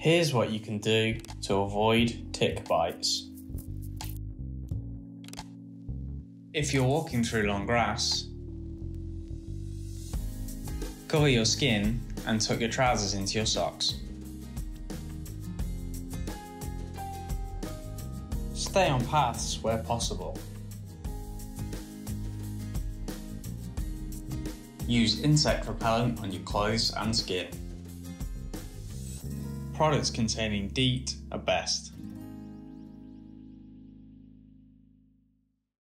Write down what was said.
Here's what you can do to avoid tick bites. If you're walking through long grass, cover your skin and tuck your trousers into your socks. Stay on paths where possible. Use insect repellent on your clothes and skin. Products containing DEET are best.